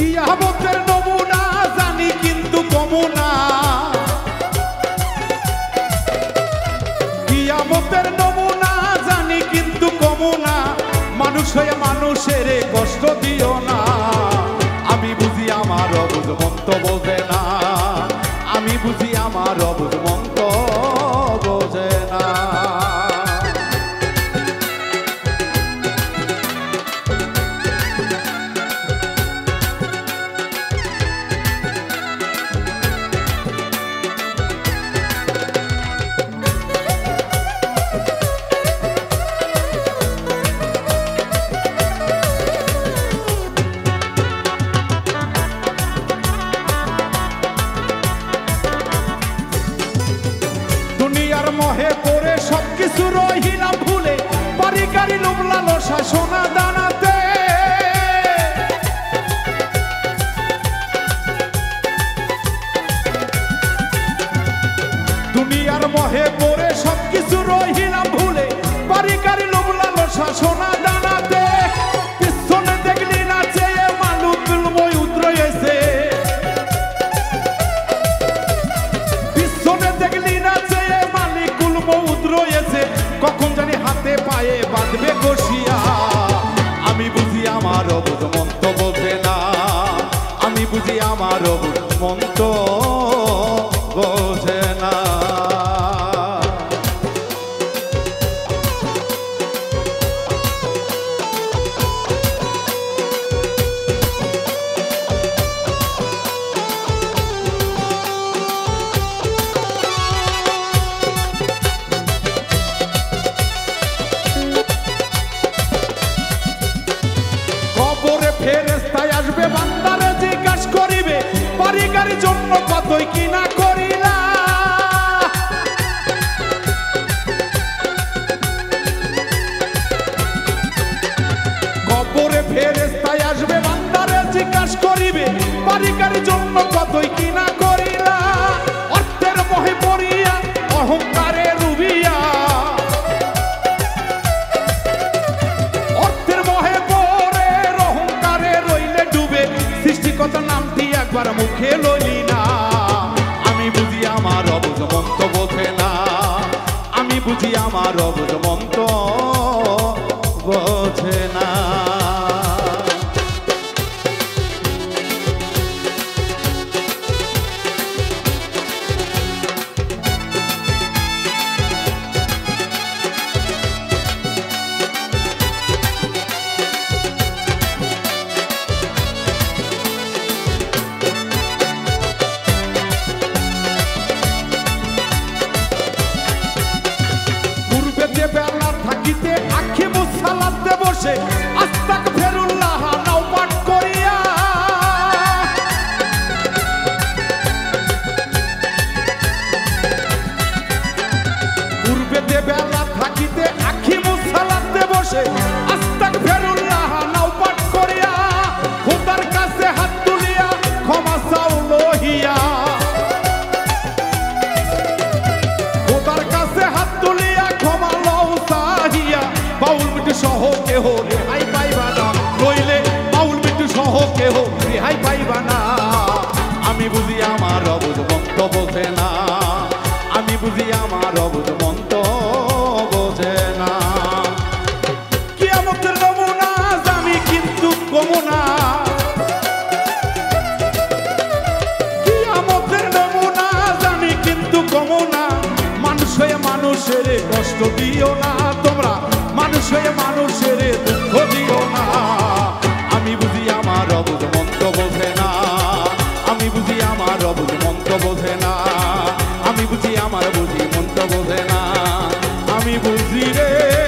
কিয়ামতের নমুনা নমুনা, জানি কিন্তু কমুনা। মানুষ হয়ে মানুষের কষ্ট দিও না। আমি বুঝি আমার অবুধ মন্ত দুনিয়ার মহে পড়ে সবকিছু রহিলাম ভুলে। বাড়ি গাড়ি লোমলালো সোনা দানাতে। দুনিয়ার মহে পড়ে সবকিছু রহিলাম পায়ে বাঁধবে কষিয়া। আমি বুঝি আমার অবুধ মন্ত বোঝে না। আমি বুঝি আমার অবুধ মন্ত আসবে বান্দারে জিজ্ঞাস করিবে, পারিকারি জন্য কতই কিনা করিলা। কবরে ফেরেস্তায় আসবে বান্দারে জিজ্ঞাস করিবে, পারিকারি জন্য কতই কিনা করিলা। একবার মুখে না। আমি বুঝি আমার অবুঝ মন্ত বোঝে না। আমি বুঝি আমার অবুঝ অবুধ মন্ত না। কিয়ামতের নমুনা নমুনা জানি কিন্তু কমুনা মানুষ হয়ে মানুষের কষ্ট দিও না তোমরা। মানুষ হয়ে মানুষের দুঃখ দিও না। বুঝি আমার বুঝি মন্ত বোঝে না। আমি বুঝি রে